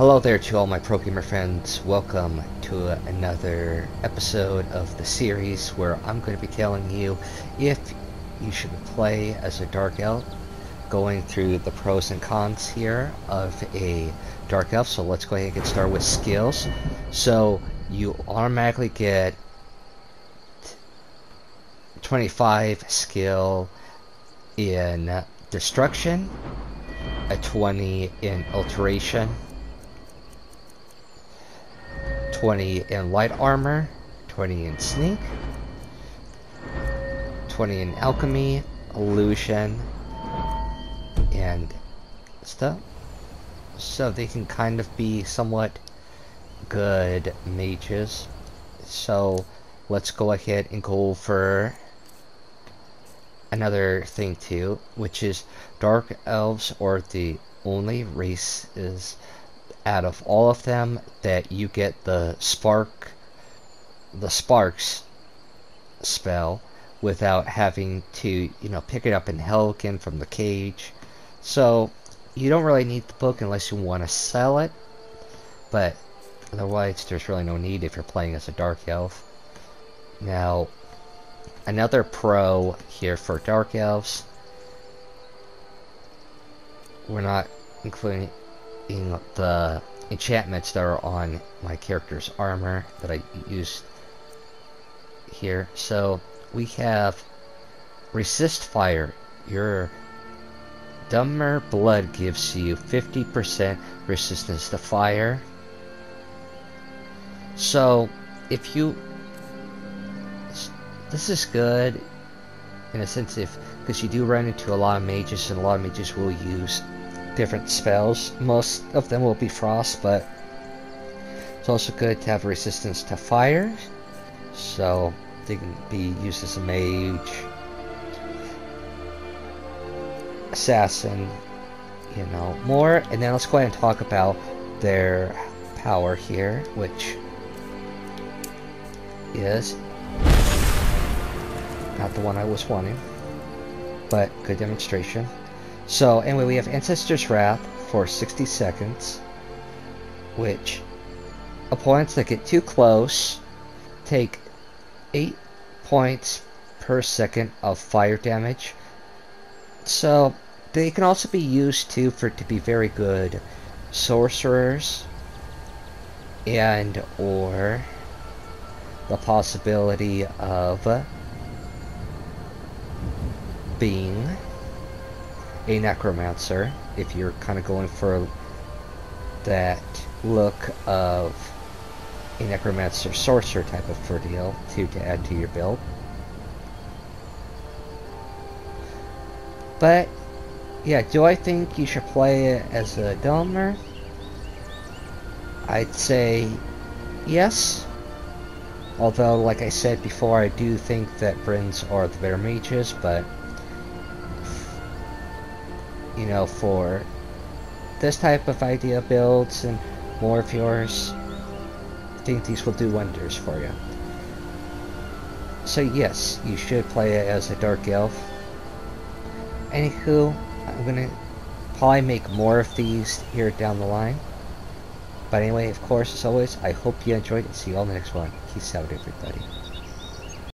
Hello there to all my pro gamer friends. Welcome to another episode of the series where I'm going to be telling you if you should play as a Dark Elf, going through the pros and cons here of a Dark Elf. So let's go ahead and get started with skills. So you automatically get 25 skill in destruction, a 20 in alteration, 20 in light armor, 20 in sneak, 20 in alchemy, illusion, and stuff. So they can kind of be somewhat good mages. So let's go ahead and go for another thing too, which is dark elves or the only race is out of all of them that you get the spark the sparks spell without having to you know pick it up in Helgen from the cage. So you don't really need the book unless you want to sell it but otherwise there's really no need if you're playing as a dark elf. Now another pro here for dark elves we're not including the enchantments that are on my character's armor that I used here. So we have resist fire. Your Dunmer blood gives you 50% resistance to fire. So if you this is good in a sense if because you do run into a lot of mages and a lot of mages will use different spells. Most of them will be frost, but it's also good to have resistance to fire. So they can be used as a mage, assassin, you know, more. And then let's go ahead and talk about their power here, which is not the one I was wanting, but good demonstration. So anyway, we have Ancestor's Wrath for 60 seconds, which opponents that get too close take 8 points per second of fire damage. So they can also be used too for to be very good sorcerers and or the possibility of being a necromancer if you're kind of going for that look of a necromancer sorcerer type of for deal to, to add to your build. But yeah, do I think you should play it as a Dunmer? I'd say yes. Although, like I said before, I do think that Brins are the better mages, but you know, for this type of idea builds and more of yours, I think these will do wonders for you. So yes, you should play it as a Dark Elf. Anywho, I'm gonna probably make more of these here down the line. But anyway, of course, as always, I hope you enjoyed and See you all in the next one. Peace out, everybody.